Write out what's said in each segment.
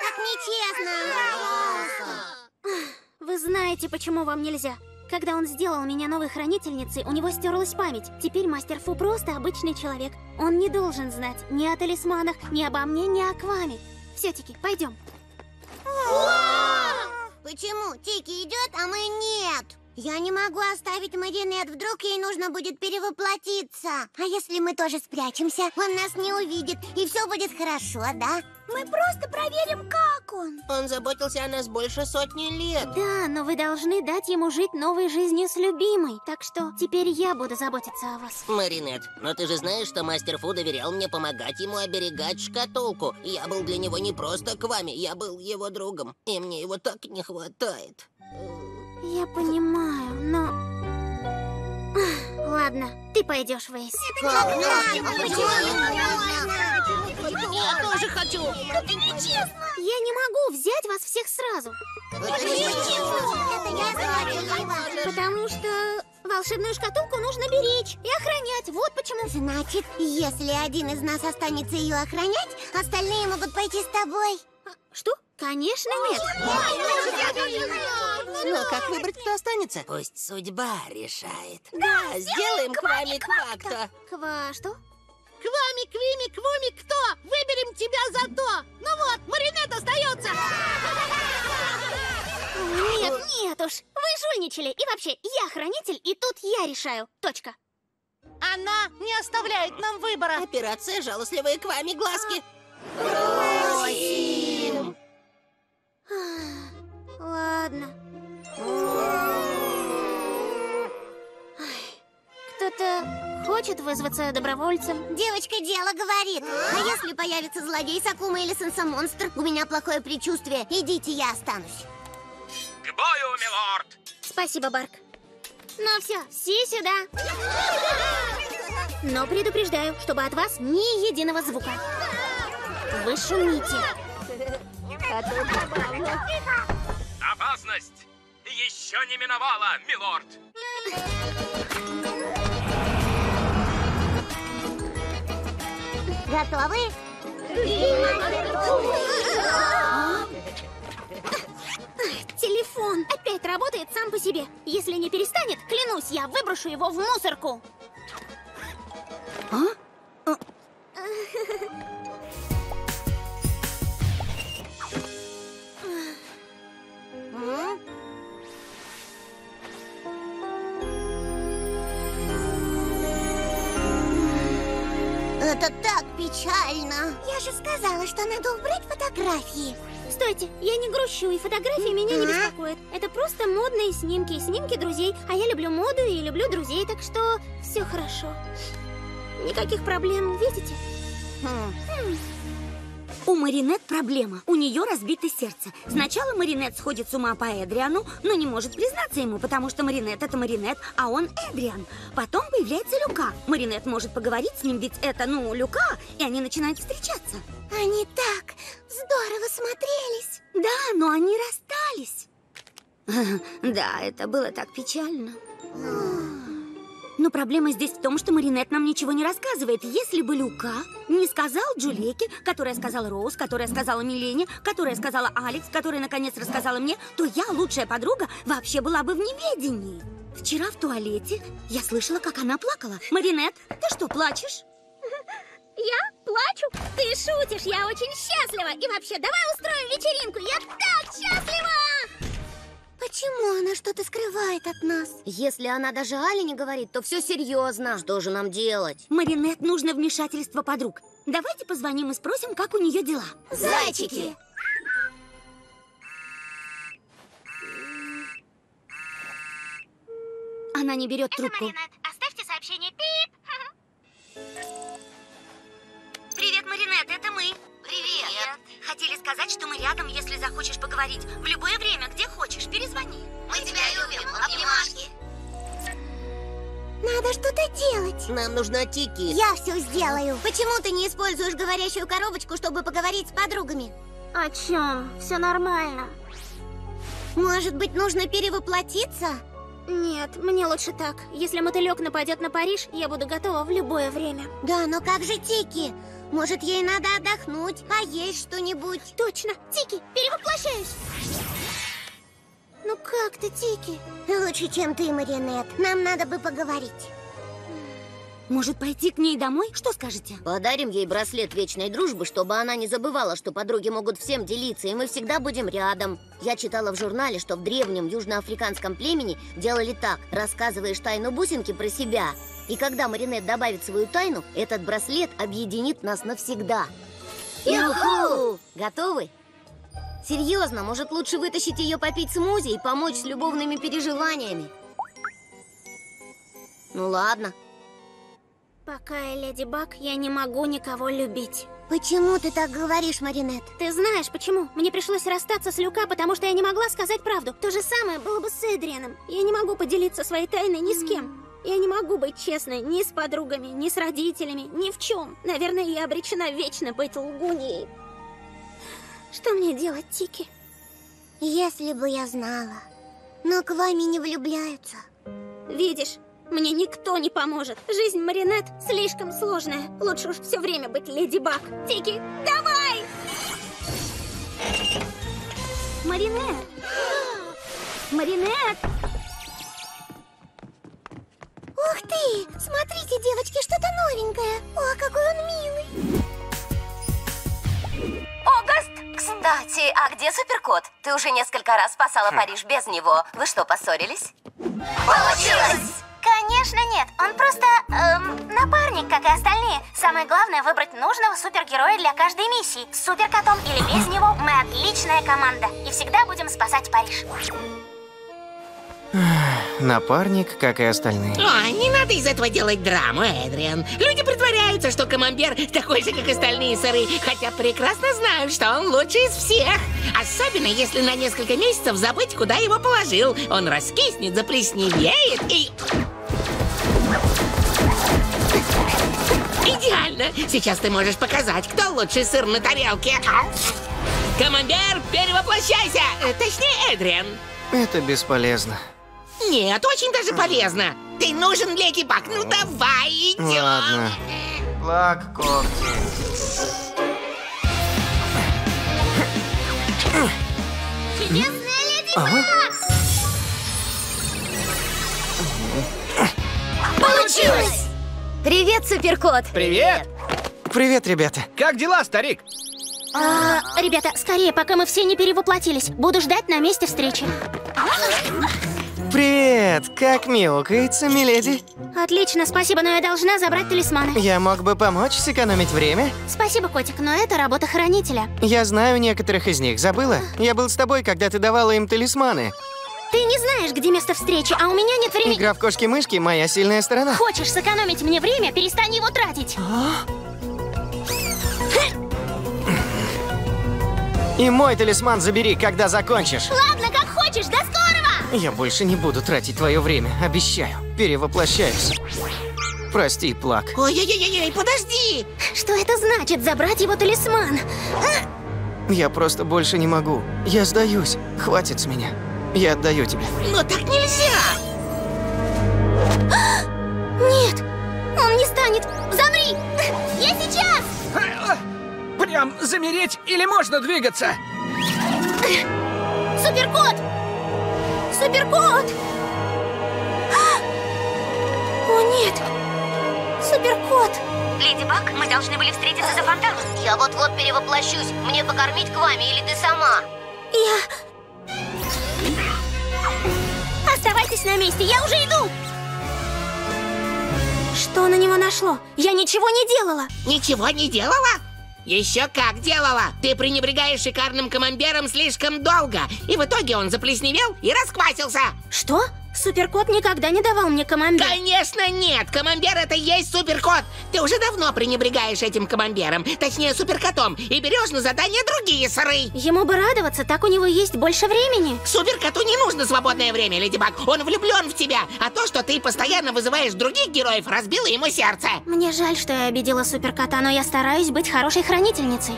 Так нечестно. Вы знаете, почему вам нельзя. Когда он сделал меня новой хранительницей, у него стерлась память. Теперь мастер Фу просто обычный человек. Он не должен знать ни о талисманах, ни обо мне, ни о Кваме. Все, Тики, пойдем. Почему? Тики идет, а мы нет. Я не могу оставить Маринет, вдруг ей нужно будет перевоплотиться. А если мы тоже спрячемся, он нас не увидит, и все будет хорошо, да? Мы просто проверим, как он. Он заботился о нас больше сотни лет. Да, но вы должны дать ему жить новой жизнью с любимой. Так что теперь я буду заботиться о вас. Маринет, но ты же знаешь, что мастер Фу доверял мне помогать ему оберегать шкатулку. Я был для него не просто к вами, я был его другом. И мне его так не хватает. Я понимаю, но... Ах, Ладно, ты пойдешь, Вейс. Я тоже хочу. Это нечестно. Я не могу взять вас всех сразу. Это. Потому что волшебную шкатулку нужно беречь и охранять. Вот почему. Значит, если один из нас останется ее охранять, остальные могут пойти с тобой. Что? Конечно, нет. Но как выбрать, кто останется? Пусть судьба решает. Да, сделаем Квами Квакто. Ква, что? Квами, Квими, Квуми, кто? Выберем тебя за то! Ну вот, Маринет остается! Нет, нет уж. Вы жульничали. И вообще, я хранитель, и тут я решаю. Точка. Она не оставляет нам выбора. Операция «Жалостливые Квами глазки». Ладно. Кто-то хочет вызваться добровольцем? Девочка дело говорит. А если появится злодей Сакума или Сенса-монстр, у меня плохое предчувствие. Идите, я останусь. К бою, милорд! Спасибо, Барк. Ну все, си сюда. Но предупреждаю, чтобы от вас ни единого звука. Вы шумите. Опасность еще не миновала, милорд! Готовы? Телефон опять работает сам по себе. Если не перестанет, клянусь, я выброшу его в мусорку. М? Это так печально. Я же сказала, что надо убрать фотографии. Стойте, я не грущу, и фотографии меня не беспокоят. Это просто модные снимки, снимки друзей. А я люблю моду и люблю друзей, так что все хорошо. Никаких проблем, видите? Хм. У Маринет проблема. У нее разбито сердце. Сначала Маринет сходит с ума по Эдриану, но не может признаться ему, потому что Маринет это Маринет, а он Эдриан. Потом появляется Люка. Маринет может поговорить с ним, ведь это, ну, Люка, и они начинают встречаться. Они так здорово смотрелись. Да, но они расстались. Да, это было так печально. Но проблема здесь в том, что Маринет нам ничего не рассказывает. Если бы Люка не сказал Джулейке, которая сказала Роуз, которая сказала Милене, которая сказала Алекс, которая наконец рассказала мне, то я, лучшая подруга, вообще была бы в неведении. Вчера в туалете я слышала, как она плакала. Маринет, ты что, плачешь? Я плачу? Ты шутишь, я очень счастлива. И вообще, давай устроим вечеринку, я так счастлива! Почему она что-то скрывает от нас? Если она даже Али не говорит, то все серьезно. Что же нам делать? Маринет нужно вмешательство подруг. Давайте позвоним и спросим, как у нее дела. Зайчики! Она не берет трубку. Оставьте сообщение пип. Привет, Маринет, это мы. Хотели сказать, что мы рядом, если захочешь поговорить. В любое время, где хочешь, перезвони. Мы тебя любим. Обнимашки. Надо что-то делать. Нам нужна Тики. Я все сделаю. Почему ты не используешь говорящую коробочку, чтобы поговорить с подругами? О чем? Все нормально. Может быть, нужно перевоплотиться? Нет, мне лучше так. Если мотылек нападет на Париж, я буду готова в любое время. Да, но как же Тики? Может, ей надо отдохнуть, а есть что-нибудь? Точно! Тики, перевоплощаюсь! Ну как ты, Тики? Лучше, чем ты, Маринет. Нам надо бы поговорить. Может, пойти к ней домой? Что скажете? Подарим ей браслет вечной дружбы, чтобы она не забывала, что подруги могут всем делиться, и мы всегда будем рядом. Я читала в журнале, что в древнем южноафриканском племени делали так. Рассказываешь тайну бусинки про себя. И когда Маринет добавит свою тайну, этот браслет объединит нас навсегда. Юху! Готовы? Серьезно, может лучше вытащить ее попить смузи и помочь с любовными переживаниями? Ну ладно. Пока я Леди Баг, я не могу никого любить. Почему ты так говоришь, Маринет? Ты знаешь, почему? Мне пришлось расстаться с Люка, потому что я не могла сказать правду. То же самое было бы с Эдрианом. Я не могу поделиться своей тайной ни с кем. Я не могу быть честной ни с подругами, ни с родителями, ни в чем. Наверное, я обречена вечно быть лгуньей. Что мне делать, Тики? Если бы я знала. Но к вами не влюбляются. Видишь, мне никто не поможет. Жизнь Маринет слишком сложная. Лучше уж все время быть Леди Баг. Тики, давай! Маринет! Маринет! Ух ты! Смотрите, девочки, что-то новенькое. О, какой он милый. Огаст! Кстати, а где Суперкот? Ты уже несколько раз спасала Париж без него. Вы что, поссорились? Получилось! Конечно нет, он просто эм, напарник, как и остальные. Самое главное выбрать нужного супергероя для каждой миссии. С суперкотом или без него мы отличная команда и всегда будем спасать Париж. Напарник, как и остальные. О, не надо из этого делать драму, Эдриан. Люди притворяются, что Камамбер такой же, как остальные сыры, хотя прекрасно знают, что он лучший из всех. Особенно, если на несколько месяцев забыть, куда его положил. Он раскиснет, заплесневеет и... Идеально! Сейчас ты можешь показать, кто лучший сыр на тарелке. Камамбер, перевоплощайся! Э, Точнее, Эдриан. Это бесполезно. Нет, очень даже полезно. Ты нужен Леди Баг. Ну давай, идем. Ладно. Плак, когти. Чудесная леди. Получилось! Привет, Суперкот! Привет! Привет, ребята. Как дела, старик? А, ребята, скорее, пока мы все не перевоплотились. Буду ждать на месте встречи. Привет! Как мяукается, миледи? Отлично, спасибо, но я должна забрать талисманы. Я мог бы помочь сэкономить время? Спасибо, котик, но это работа хранителя. Я знаю некоторых из них. Забыла? Я был с тобой, когда ты давала им талисманы. Ты не знаешь, где место встречи, а у меня нет времени. Игра в кошки-мышки – моя сильная сторона. Хочешь сэкономить мне время, перестань его тратить. И мой талисман забери, когда закончишь. Ладно, как хочешь, до скорого! Я больше не буду тратить твое время, обещаю. Перевоплощаюсь. Прости, Плак. Ой-ой-ой, подожди! Что это значит, забрать его талисман? Я просто больше не могу. Я сдаюсь. Хватит с меня. Я отдаю тебе. Но так нельзя! Нет, он не станет. Замри! Я сейчас! Прям замереть или можно двигаться? Суперкот! Суперкот! А! О, нет! Суперкот! Леди Баг, мы должны были встретиться за фонтаном. Я вот-вот перевоплощусь. Мне покормить к вами или ты сама? Я... Оставайтесь на месте, я уже иду! Что на него нашло? Я ничего не делала! Ничего не делала? Еще как делала! Ты пренебрегаешь шикарным камамбером слишком долго, и в итоге он заплесневел и расквасился. Что? Суперкот никогда не давал мне командир. Конечно нет! Камамбер это и есть суперкот! Ты уже давно пренебрегаешь этим камамбером, точнее суперкотом, и берешь на задание другие сыры. Ему бы радоваться, так у него есть больше времени. Суперкоту не нужно свободное время, Леди Баг. Он влюблен в тебя, а то, что ты постоянно вызываешь других героев, разбило ему сердце. Мне жаль, что я обидела суперкота, но я стараюсь быть хорошей хранительницей.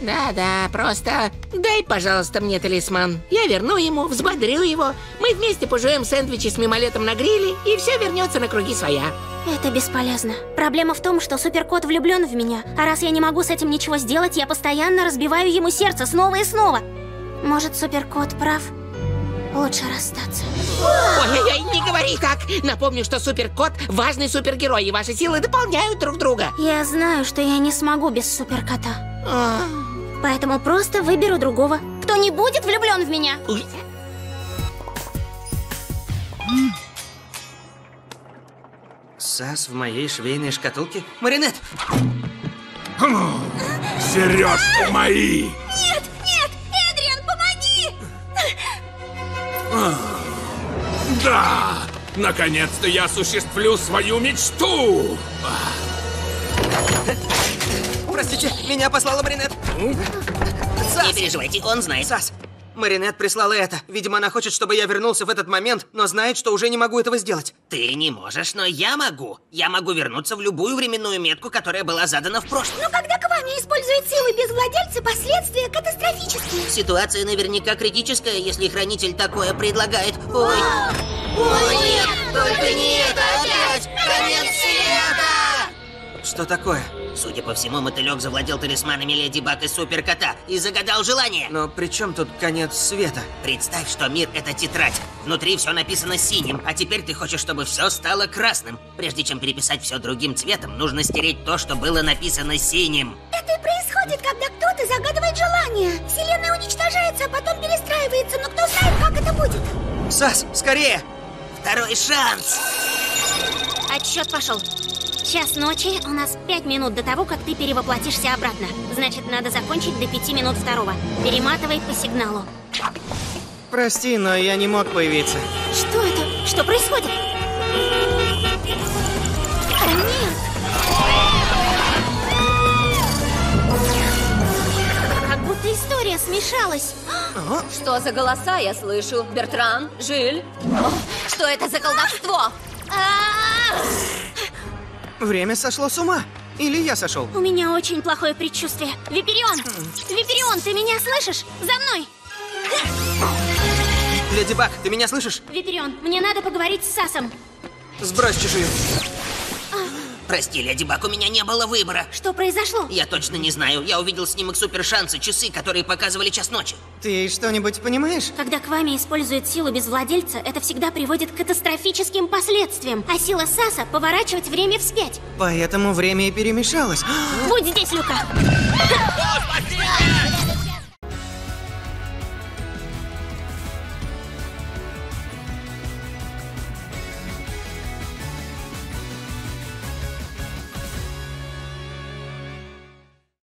Да-да, просто дай, пожалуйста, мне талисман. Я верну ему, взбодрю его. Мы вместе пожуем сэндвичи с мимолетом на гриле, и все вернется на круги своя. Это бесполезно. Проблема в том, что суперкот влюблен в меня. А раз я не могу с этим ничего сделать, я постоянно разбиваю ему сердце снова и снова. Может, суперкот прав? Лучше расстаться. Ой-ой-ой, не говори так! Напомню, что суперкот – важный супергерой, и ваши силы дополняют друг друга. Я знаю, что я не смогу без суперкота. А, Поэтому просто выберу другого. Кто не будет влюблен в меня. ой. Сас в моей швейной шкатулке? Маринет! Сережки мои! Нет, нет, Эдриан, помоги! Да! Наконец-то я осуществлю свою мечту! Простите, меня послала Маринет. Не переживайте, он знает. Сас, Маринет прислала это. Видимо, она хочет, чтобы я вернулся в этот момент, но знает, что уже не могу этого сделать. Ты не можешь, но я могу. Я могу вернуться в любую временную метку, которая была задана в прошлом. Но когда Квами использует силы без владельца, последствия катастрофические. Ситуация наверняка критическая, если хранитель такое предлагает. Ой. Ой, нет, только не это опять! Конец света! Что такое? Судя по всему, мотылек завладел талисманами Леди Баг и Суперкота и загадал желание. Но при чем тут конец света? Представь, что мир — это тетрадь. Внутри все написано синим, а теперь ты хочешь, чтобы все стало красным. Прежде чем переписать все другим цветом, нужно стереть то, что было написано синим. Это и происходит, когда кто-то загадывает желание. Вселенная уничтожается, а потом перестраивается, но кто знает, как это будет. Сас, скорее! Второй шанс! Отсчет пошел. Час ночи, у нас пять минут до того, как ты перевоплотишься обратно. Значит, надо закончить до пяти минут второго. Перематывай по сигналу. Прости, но я не мог появиться. Что это? Что происходит? Нет! Как будто история смешалась. Что за голоса я слышу? Бертран? Жиль? Что это за колдовство? Время сошло с ума. Или я сошел? У меня очень плохое предчувствие. Виперион! Виперион, ты меня слышишь? За мной! Леди Баг, ты меня слышишь? Виперион, мне надо поговорить с Сасом. Сбрось чужую. Прости, Леди Баг, у меня не было выбора. Что произошло? Я точно не знаю. Я увидел снимок супершанса, часы, которые показывали час ночи. Ты что-нибудь понимаешь? Когда Квами использует силу без владельца, это всегда приводит к катастрофическим последствиям. А сила Саса — поворачивать время вспять. Поэтому время и перемешалось. Будь здесь, Люка!